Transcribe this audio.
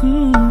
Hmm.